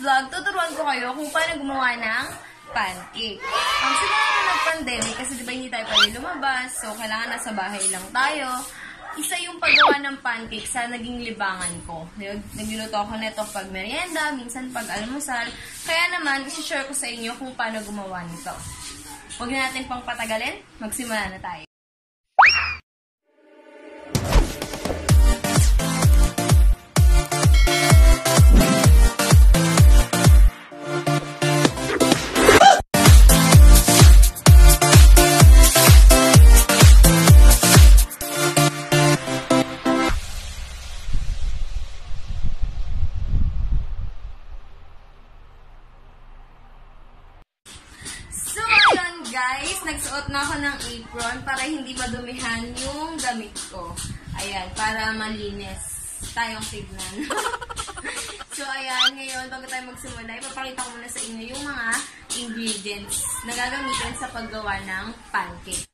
vlog, tuturuan ko kayo kung paano gumawa ng pancake. Ang simula na ng-pandemic, kasi di ba hindi tayo pwede lumabas, so kailangan nasa bahay lang tayo. Isa yung paggawa ng pancake sa naging libangan ko. Nag- Nagluluto ako nito pag merienda, minsan pag almusal. Kaya naman, isi-share ko sa inyo kung paano gumawa nito. Huwag na natin pang patagalin, magsimula na tayo. Guys, nagsuot na ako ng apron para hindi madumihan yung damit ko. Ayan, para malinis tayong tignan. so, ayan, ngayon, bago tayo magsimula, ipapakita ko muna sa inyo yung mga ingredients na gagamitin sa paggawa ng pancake.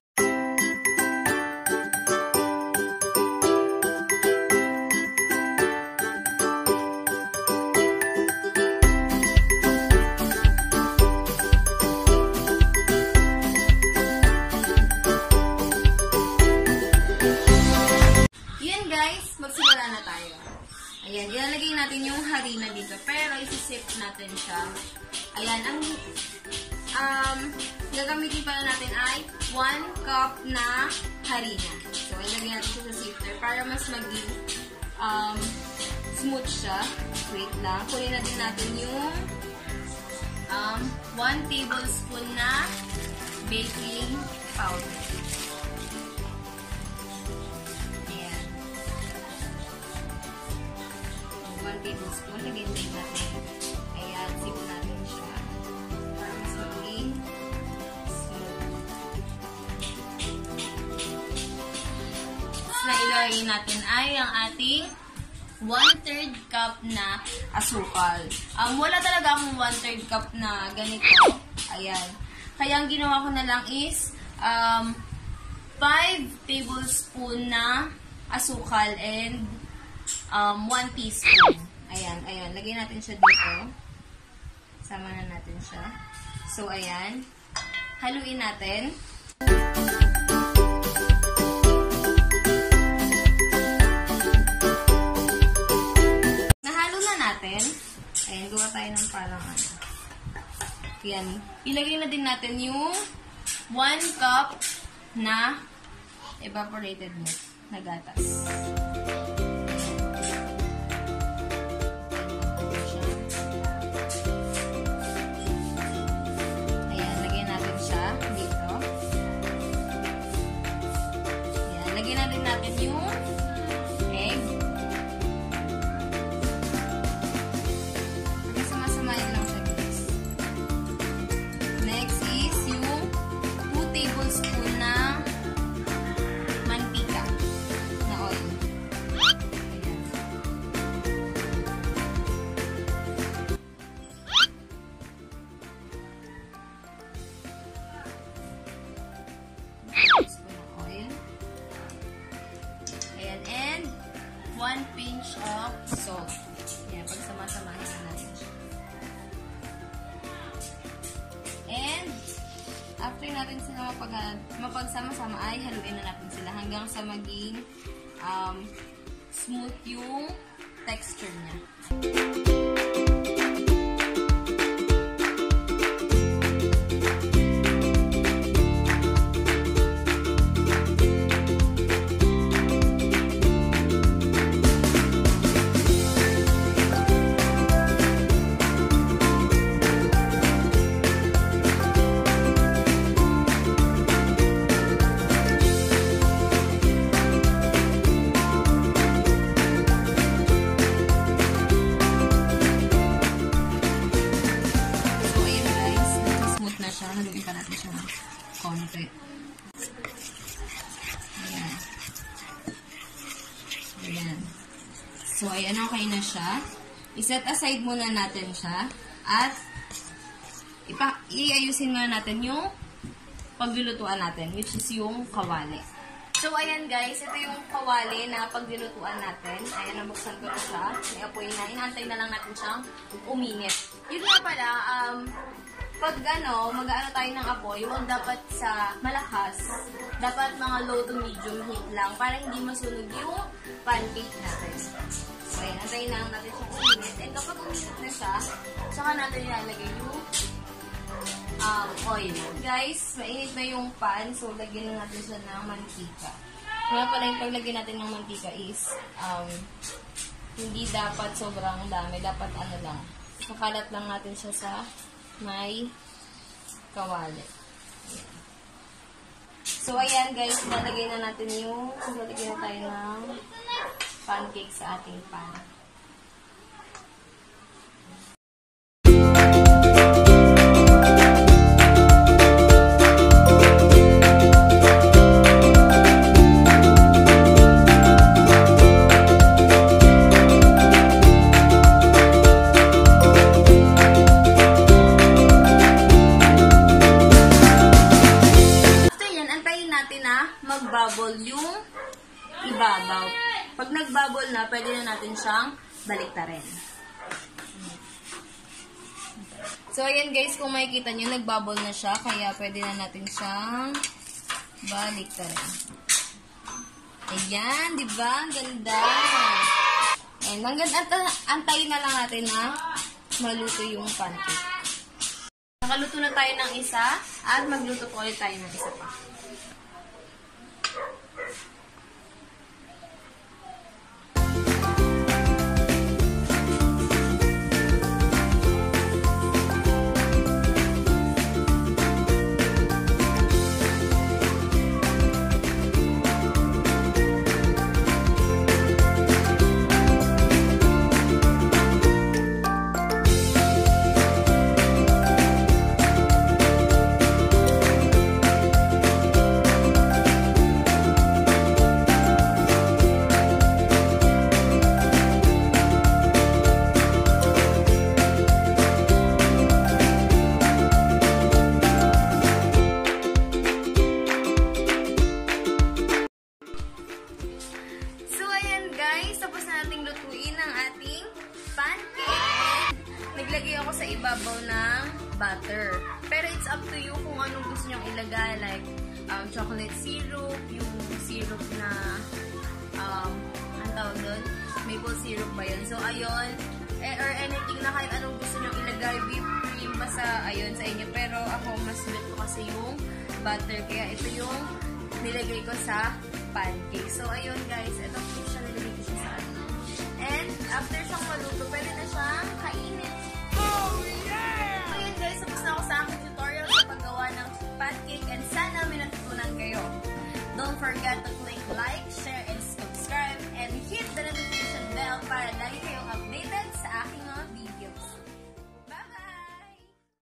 Ayan, ang um, gagamitin pala natin ay 1 cup na harina. So, ilagay natin siya sa sifter para mas maging um, smooth siya. Wait lang. Kunin na din natin yung um, 1 tablespoon na baking powder. Ayan. 1 tablespoon. Higintay natin. Ayan, sip natin Ilagay natin ay ang ating 1-third cup na asukal. Um, wala talaga akong 1-third cup na ganito. Ayan. Kaya ang ginawa ko na lang is um, 5 tablespoon na asukal and um, 1 teaspoon. Ayan, ayan. Lagay natin siya dito. Sama na natin siya. So, ayan. Haluin natin. Nahalo natin. Ayan, gawa tayo ng parang ano. Ayan. Ilagay na din natin yung 1 cup na evaporated milk na gatas. Ayan, lagyan natin siya dito. Ayan, lagyan natin natin yung of salt. Ayan, pagsama-samahin na natin siya. And, after natin sila mapag, mapagsama-sama ay haluin na natin sila hanggang sa maging um, smooth yung texture niya. So, ayan okay na siya. I-set aside muna natin siya. At, ipa iayusin muna natin yung paglulutuan natin, which is yung kawali. So, ayan guys, ito yung kawali na pagdilutuan natin. Ayan, nabuksan ko na siya. May apoy na. Inaantay na lang natin siyang uminit. Yun nga pala, um, pag ano, mag-ano tayo ng apoy, huwag dapat sa malakas. Dapat mga low to medium heat lang para hindi masunog yung pancake natin. Lang natin siyang uminit. And kapag uminit na siya, saka natin ilalagay yung um, oil. Guys, mainit na yung pan, so lagyan na natin siya ng mantika. Kaya pala yung paglagyan natin ng mantika is, um, hindi dapat sobrang dami. Dapat ano lang, kakalat lang natin siya sa may kawali. So, ayan guys, lalagay na natin yung, lalagay na tayo ng pancake sa ating pan. Siyang baliktarin. So, ayan guys, kung makikita nyo, nag-bubble na siya, kaya pwede na natin siyang baliktarin. Ayan, di ba? Ang ganda. Ayan, hanggang anta- antayin na lang natin na maluto yung pancake. Nakaluto na tayo ng isa at magluto po ulit tayo ng isa pa. Sa ibabaw ng butter. Pero it's up to you kung anong gusto nyong ilagay. Like, um, chocolate syrup, yung syrup na, um, ang tawag doon? Maple syrup ba yun? So, ayun. Eh, or anything na kahit anong gusto nyong ilagay. Whipped cream, basta ayun sa inyo. Pero ako, mas ko kasi yung butter. Kaya ito yung nilagay ko sa pancake. So, ayun guys, ito po siya nilagay ko siya sa ano. And, after siyang maluto, pwede na siyang kainin.